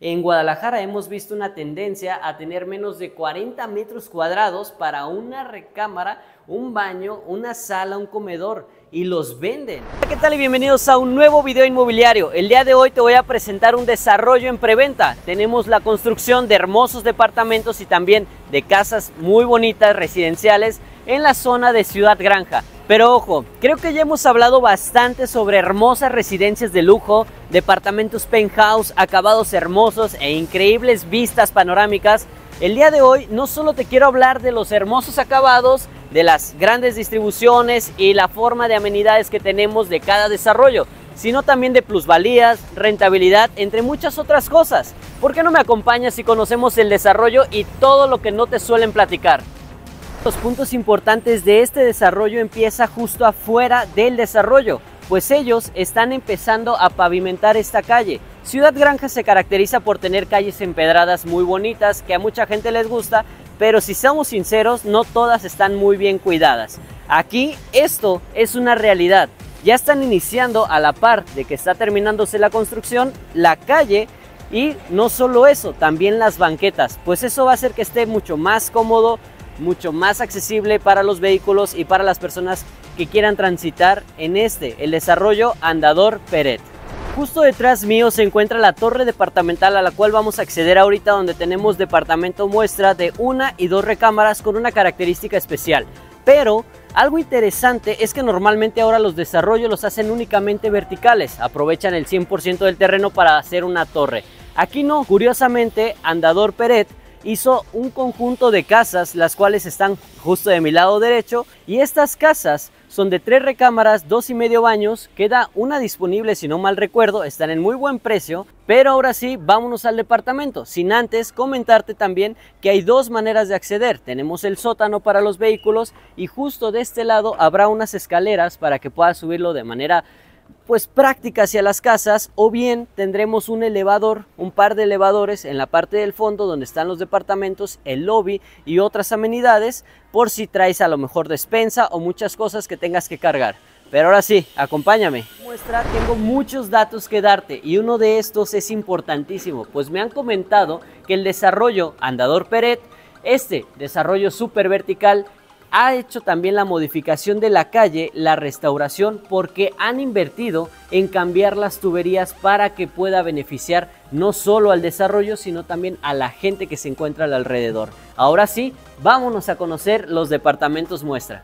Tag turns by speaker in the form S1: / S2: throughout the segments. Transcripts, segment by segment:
S1: En Guadalajara hemos visto una tendencia a tener menos de 40 metros cuadrados para una recámara, un baño, una sala, un comedor y los venden. ¿Qué tal y bienvenidos a un nuevo video inmobiliario? El día de hoy te voy a presentar un desarrollo en preventa. Tenemos la construcción de hermosos departamentos y también de casas muy bonitas residenciales en la zona de Ciudad Granja. Pero ojo, creo que ya hemos hablado bastante sobre hermosas residencias de lujo, departamentos penthouse, acabados hermosos e increíbles vistas panorámicas. El día de hoy no solo te quiero hablar de los hermosos acabados, de las grandes distribuciones y la forma de amenidades que tenemos de cada desarrollo, sino también de plusvalías, rentabilidad, entre muchas otras cosas. ¿Por qué no me acompañas y conocemos el desarrollo y todo lo que no te suelen platicar? Los puntos importantes de este desarrollo empieza justo afuera del desarrollo, pues ellos están empezando a pavimentar esta calle. Ciudad Granja se caracteriza por tener calles empedradas muy bonitas que a mucha gente les gusta, pero si somos sinceros, no todas están muy bien cuidadas. Aquí esto es una realidad. Ya están iniciando a la par de que está terminándose la construcción, la calle y no solo eso, también las banquetas, pues eso va a hacer que esté mucho más cómodo, mucho más accesible para los vehículos y para las personas que quieran transitar en este, el desarrollo Andador Peret. Justo detrás mío se encuentra la torre departamental a la cual vamos a acceder ahorita donde tenemos departamento muestra de una y dos recámaras con una característica especial. Pero algo interesante es que normalmente ahora los desarrollos los hacen únicamente verticales, aprovechan el 100% del terreno para hacer una torre. Aquí no, curiosamente Andador Peret hizo un conjunto de casas, las cuales están justo de mi lado derecho, y estas casas son de tres recámaras, dos y medio baños, queda una disponible si no mal recuerdo, están en muy buen precio, pero ahora sí, vámonos al departamento, sin antes comentarte también que hay dos maneras de acceder, tenemos el sótano para los vehículos y justo de este lado habrá unas escaleras para que puedas subirlo de manera pues práctica hacia las casas o bien tendremos un elevador, un par de elevadores en la parte del fondo donde están los departamentos, el lobby y otras amenidades por si traes a lo mejor despensa o muchas cosas que tengas que cargar. Pero ahora sí, acompáñame. Muestra, tengo muchos datos que darte y uno de estos es importantísimo, pues me han comentado que el desarrollo Andador Peret, este desarrollo súper vertical, ha hecho también la modificación de la calle, la restauración, porque han invertido en cambiar las tuberías para que pueda beneficiar no solo al desarrollo, sino también a la gente que se encuentra alrededor. Ahora sí, vámonos a conocer los departamentos muestra.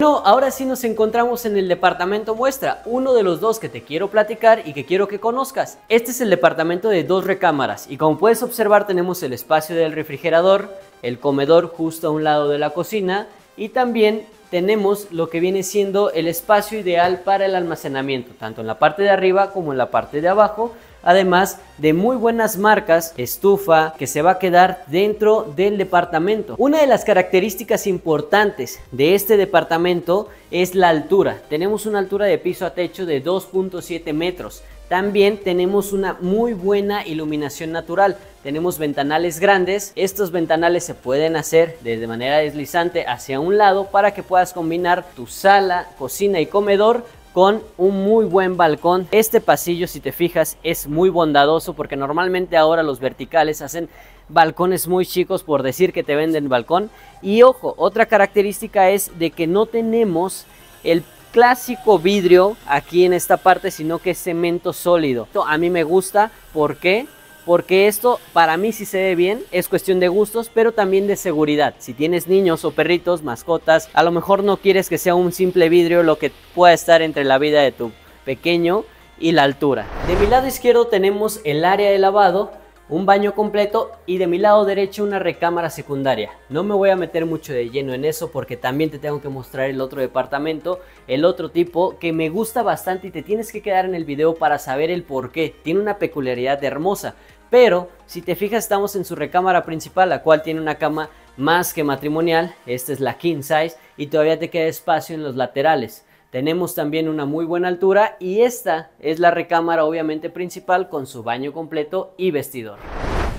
S1: No, ahora sí nos encontramos en el departamento muestra, uno de los dos que te quiero platicar y que quiero que conozcas. Este es el departamento de dos recámaras y como puedes observar tenemos el espacio del refrigerador, el comedor justo a un lado de la cocina y también tenemos lo que viene siendo el espacio ideal para el almacenamiento, tanto en la parte de arriba como en la parte de abajo, además de muy buenas marcas, estufa que se va a quedar dentro del departamento. Una de las características importantes de este departamento es la altura. Tenemos una altura de piso a techo de 2.7 metros. También tenemos una muy buena iluminación natural. Tenemos ventanales grandes. Estos ventanales se pueden hacer de manera deslizante hacia un lado para que puedas combinar tu sala, cocina y comedor con un muy buen balcón. Este pasillo, si te fijas, es muy bondadoso porque normalmente ahora los verticales hacen balcones muy chicos por decir que te venden balcón. Y ojo, otra característica es de que no tenemos el clásico vidrio aquí en esta parte, sino que es cemento sólido. A mí me gusta, ¿por qué? Porque esto para mí sí se ve bien, es cuestión de gustos, pero también de seguridad. Si tienes niños o perritos, mascotas, a lo mejor no quieres que sea un simple vidrio lo que pueda estar entre la vida de tu pequeño y la altura. De mi lado izquierdo tenemos el área de lavado, un baño completo y de mi lado derecho una recámara secundaria. No me voy a meter mucho de lleno en eso porque también te tengo que mostrar el otro departamento, el otro tipo que me gusta bastante y te tienes que quedar en el video para saber el por qué. Tiene una peculiaridad hermosa, pero si te fijas estamos en su recámara principal, la cual tiene una cama más que matrimonial, esta es la king size y todavía te queda espacio en los laterales. Tenemos también una muy buena altura y esta es la recámara obviamente principal con su baño completo y vestidor.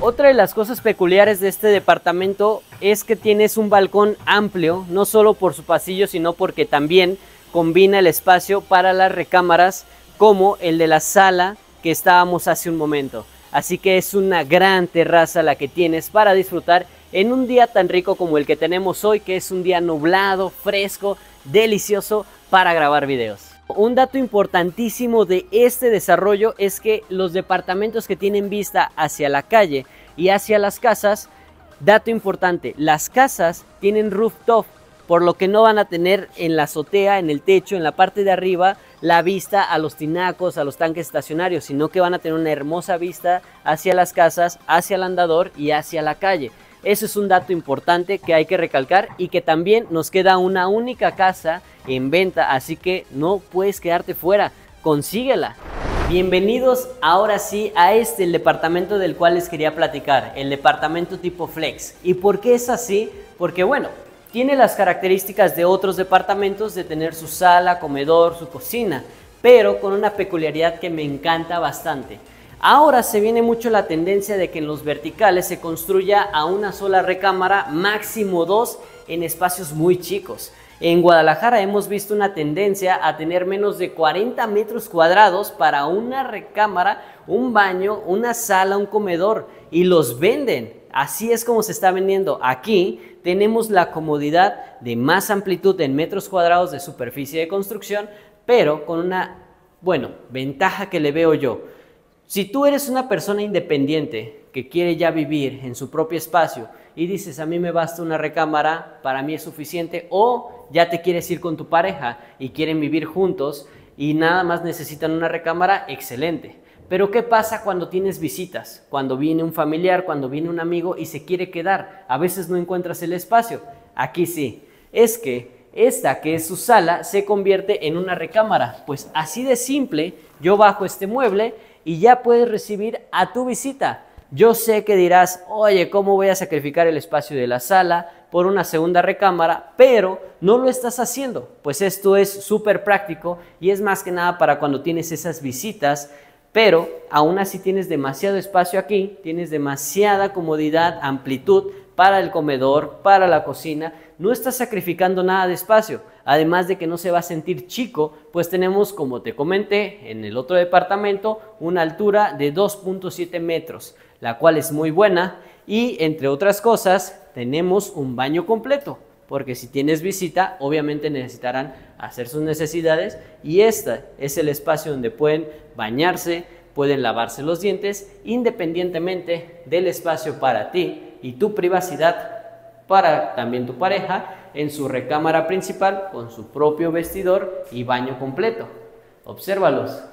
S1: Otra de las cosas peculiares de este departamento es que tienes un balcón amplio, no solo por su pasillo, sino porque también combina el espacio para las recámaras como el de la sala que estábamos hace un momento. así que es una gran terraza la que tienes para disfrutar en un día tan rico como el que tenemos hoy, que es un día nublado, fresco, delicioso para grabar videos. Un dato importantísimo de este desarrollo es que los departamentos que tienen vista hacia la calle y hacia las casas, dato importante, las casas tienen rooftop, por lo que no van a tener en la azotea, en el techo, en la parte de arriba, la vista a los tinacos, a los tanques estacionarios, sino que van a tener una hermosa vista hacia las casas, hacia el andador y hacia la calle. Eso es un dato importante que hay que recalcar y que también nos queda una única casa en venta, así que no puedes quedarte fuera, consíguela. Bienvenidos ahora sí a este, el departamento del cual les quería platicar, el departamento tipo flex. ¿Y por qué es así? Porque bueno, tiene las características de otros departamentos de tener su sala, comedor, su cocina, pero con una peculiaridad que me encanta bastante. Ahora se viene mucho la tendencia de que en los verticales se construya a una sola recámara, máximo dos, en espacios muy chicos. En Guadalajara hemos visto una tendencia a tener menos de 40 metros cuadrados para una recámara, un baño, una sala, un comedor y los venden. Así es como se está vendiendo. Aquí tenemos la comodidad de más amplitud en metros cuadrados de superficie de construcción, pero con una, bueno, ventaja que le veo yo si tú eres una persona independiente que quiere ya vivir en su propio espacio y dices, a mí me basta una recámara, para mí es suficiente, o ya te quieres ir con tu pareja y quieren vivir juntos y nada más necesitan una recámara, excelente. Pero ¿qué pasa cuando tienes visitas? Cuando viene un familiar, cuando viene un amigo y se quiere quedar. A veces no encuentras el espacio. Aquí sí. Es que esta que es su sala se convierte en una recámara. Pues así de simple, yo bajo este mueble y ya puedes recibir a tu visita. Yo sé que dirás, oye, ¿cómo voy a sacrificar el espacio de la sala por una segunda recámara? Pero no lo estás haciendo, pues esto es súper práctico y es más que nada para cuando tienes esas visitas, pero aún así tienes demasiado espacio aquí, tienes demasiada comodidad, amplitud para el comedor, para la cocina, no estás sacrificando nada de espacio. Además de que no se va a sentir chico, pues tenemos, como te comenté, en el otro departamento, una altura de 2.7 metros, la cual es muy buena. Y entre otras cosas, tenemos un baño completo, porque si tienes visita, obviamente necesitarán hacer sus necesidades y este es el espacio donde pueden bañarse, pueden lavarse los dientes, independientemente del espacio para ti y tu privacidad para también tu pareja en su recámara principal con su propio vestidor y baño completo. Obsérvalos.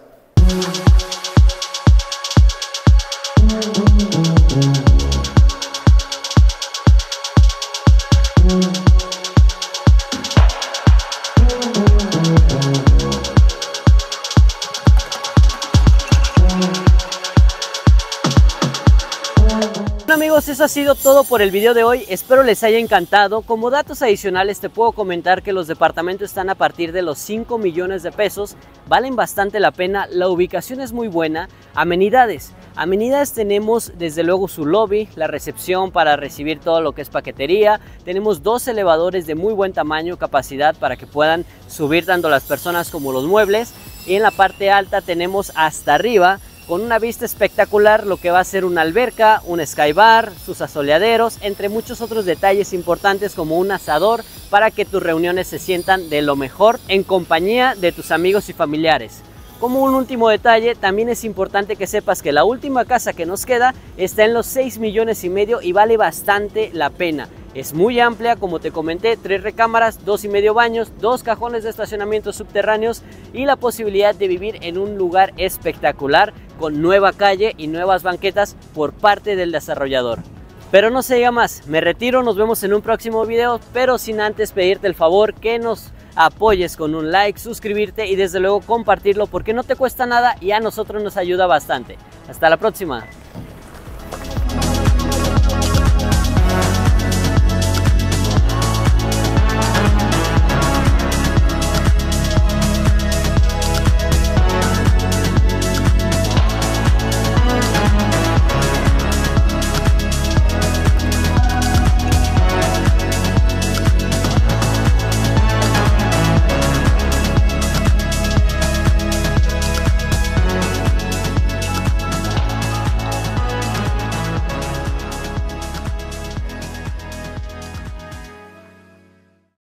S1: Amigos, eso ha sido todo por el video de hoy. Espero les haya encantado. Como datos adicionales te puedo comentar que los departamentos están a partir de los 5 millones de pesos. Valen bastante la pena. La ubicación es muy buena. Amenidades. Amenidades tenemos desde luego su lobby, la recepción para recibir todo lo que es paquetería. Tenemos dos elevadores de muy buen tamaño, capacidad para que puedan subir tanto las personas como los muebles. Y en la parte alta tenemos hasta arriba con una vista espectacular, lo que va a ser una alberca, un skybar, sus asoleaderos, entre muchos otros detalles importantes como un asador para que tus reuniones se sientan de lo mejor en compañía de tus amigos y familiares. Como un último detalle, también es importante que sepas que la última casa que nos queda está en los 6 millones y medio y vale bastante la pena. Es muy amplia, como te comenté, tres recámaras, dos y medio baños, dos cajones de estacionamiento subterráneos y la posibilidad de vivir en un lugar espectacular con nueva calle y nuevas banquetas por parte del desarrollador. Pero no se diga más, me retiro, nos vemos en un próximo video, pero sin antes pedirte el favor que nos apoyes con un like, suscribirte y desde luego compartirlo porque no te cuesta nada y a nosotros nos ayuda bastante. Hasta la próxima.